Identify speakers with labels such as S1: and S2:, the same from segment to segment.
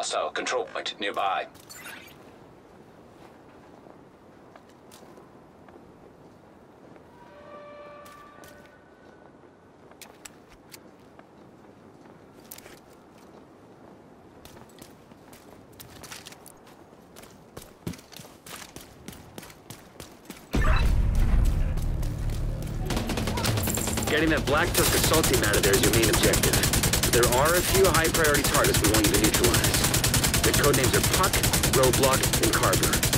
S1: Hostile control point nearby.
S2: Getting that Black Tusk assault team out of there is your main objective. There are a few high-priority targets we want you to neutralize. The codenames are Puck, Roadblock, and Carver.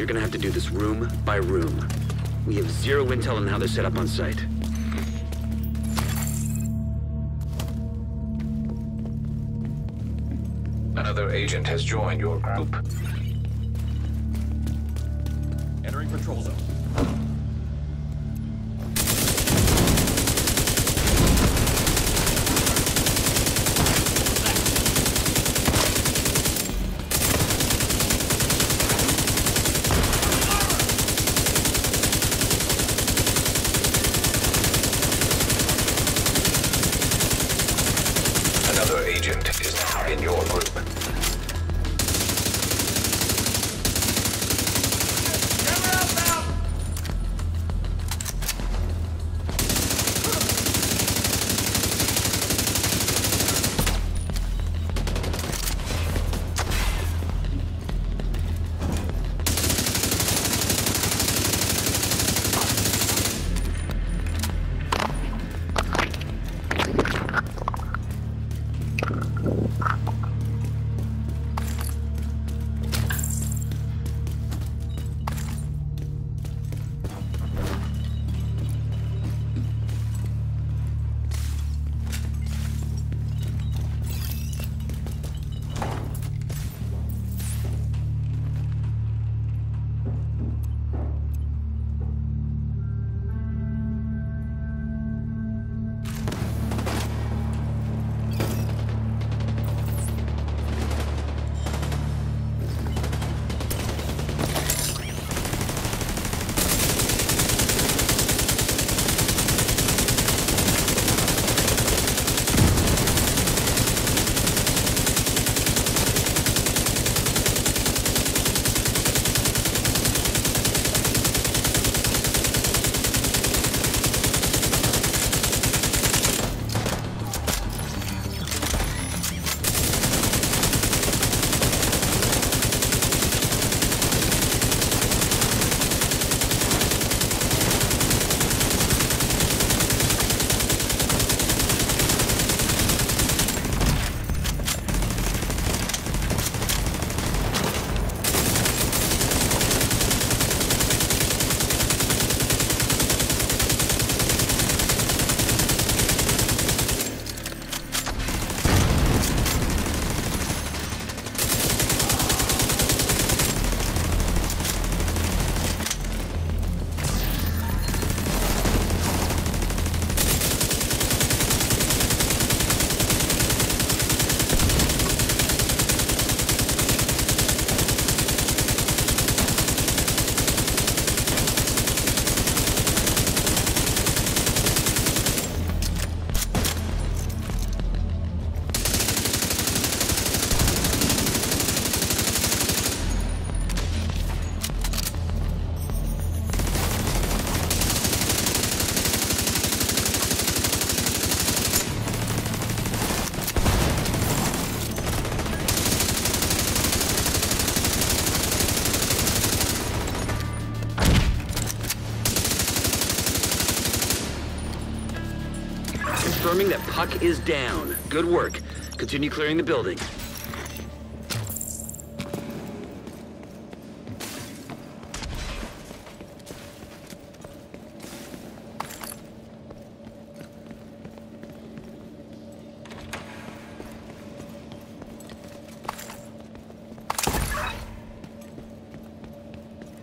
S2: You're gonna have to do this room by room. We have zero intel on how they're set up on site.
S1: Another agent has joined your group.
S2: Puck is down. Good work. Continue clearing the building.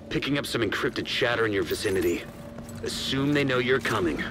S2: Picking up some encrypted chatter in your vicinity. Assume they know you're coming.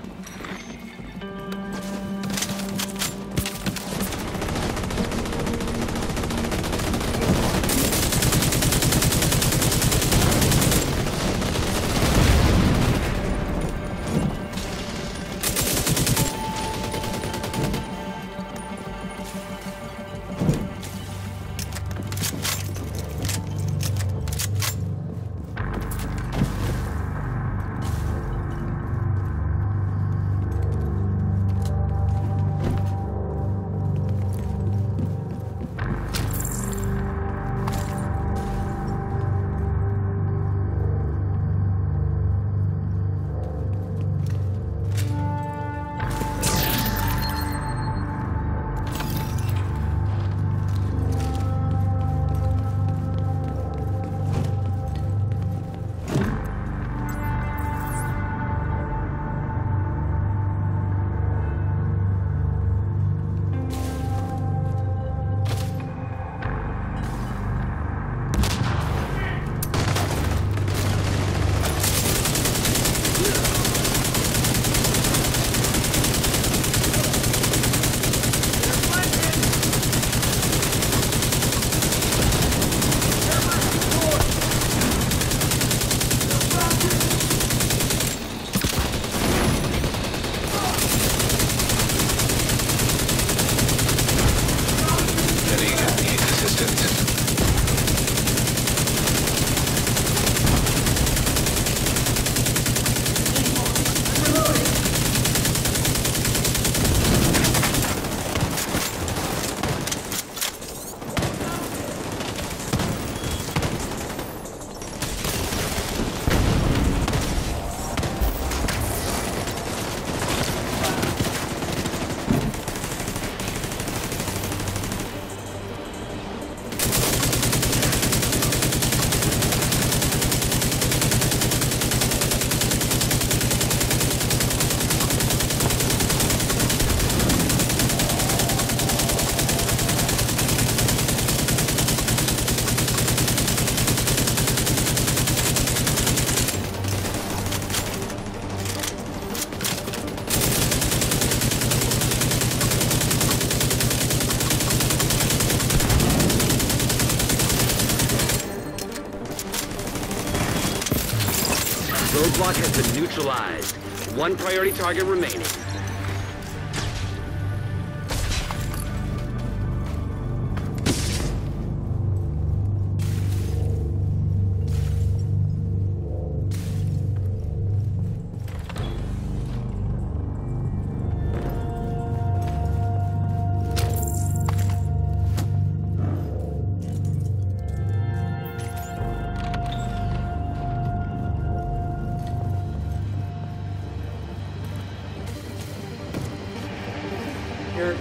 S2: One priority target remaining.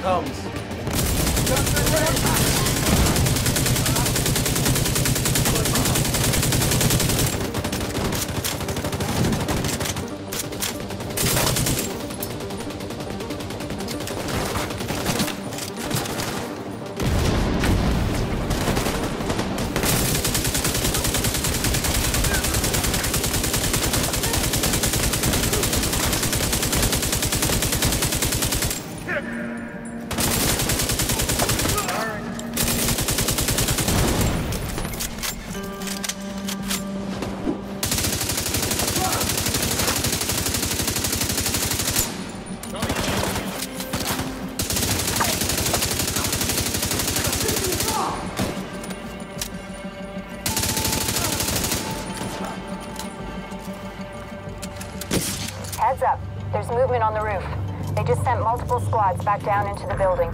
S3: Comes.
S4: Squads back down into the building.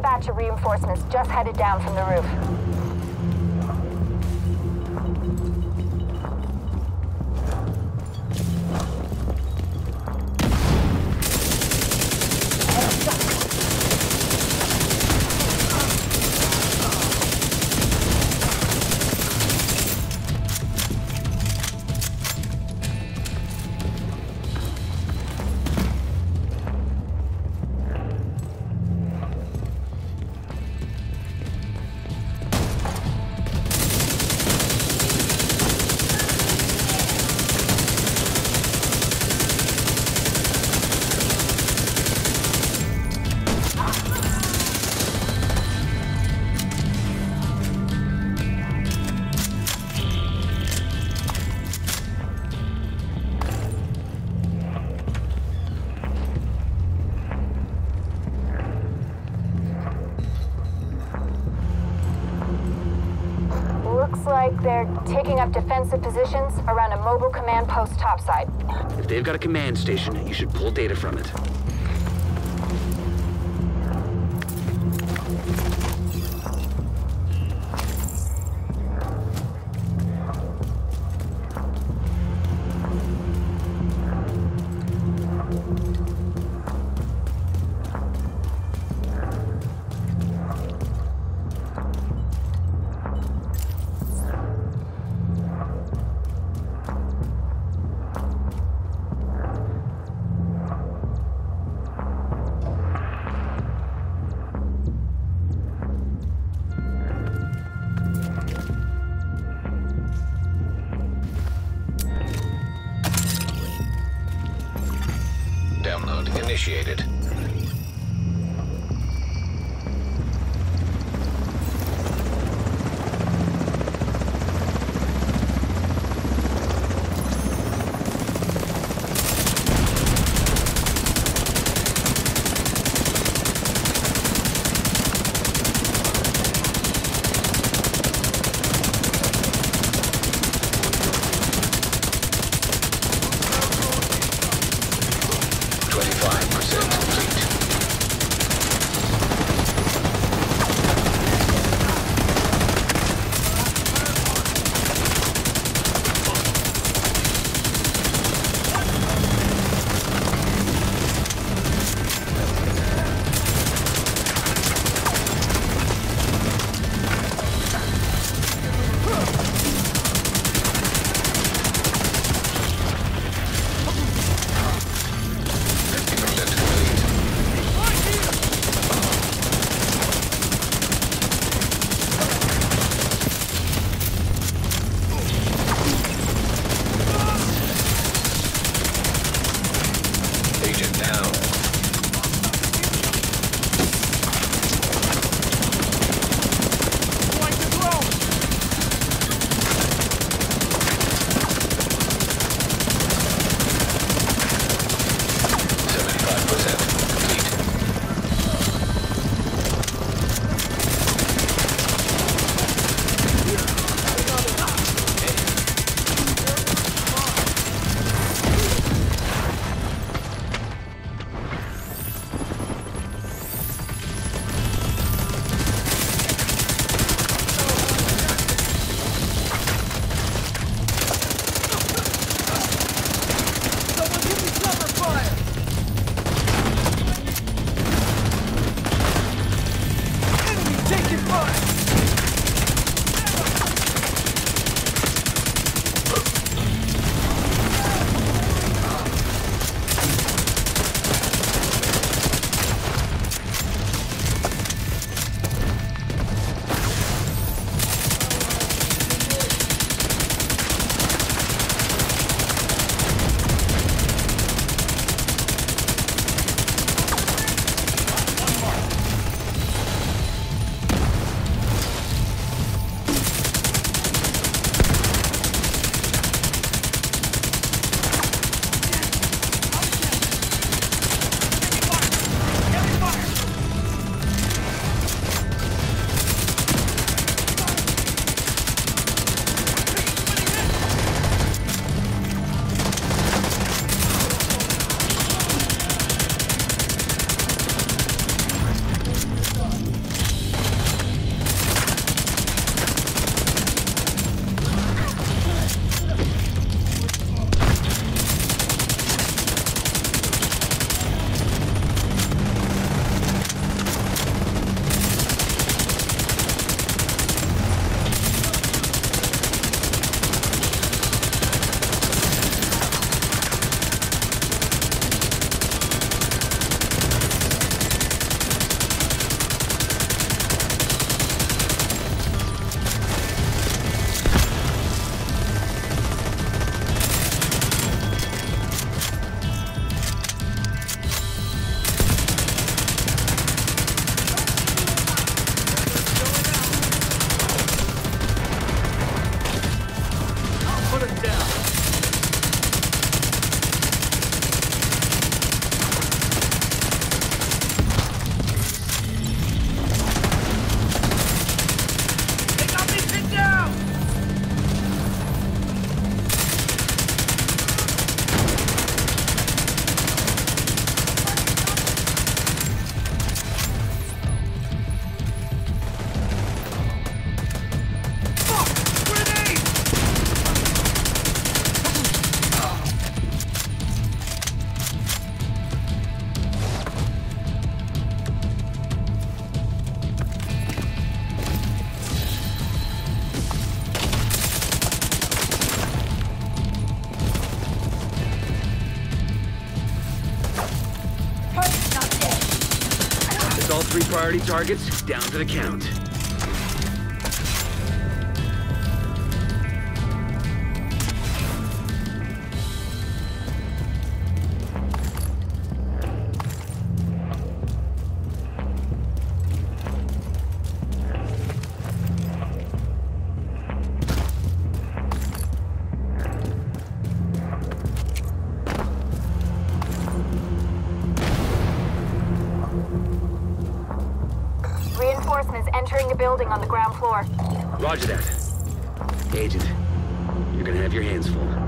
S4: Batch of reinforcements just headed down from the roof. Taking up defensive positions around a mobile command post topside.
S2: If they've got a command station, you should pull data from it. Keep running! Targets down to the count.
S4: Reinforcements entering the building on the ground floor.
S2: Roger that. Agent, you're gonna have your hands full.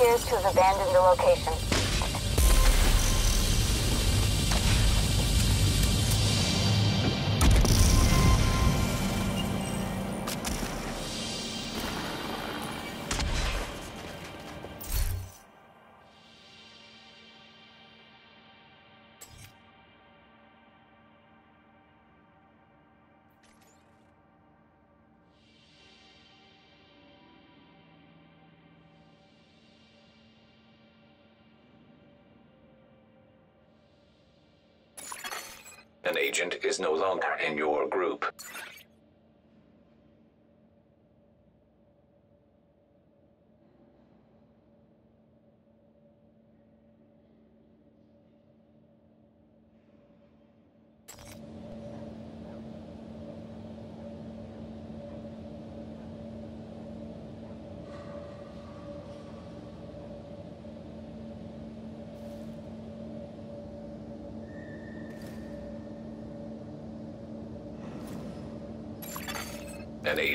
S4: Appears to have abandoned the location.
S1: Agent is no longer in your group.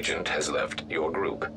S1: Agent has left your group.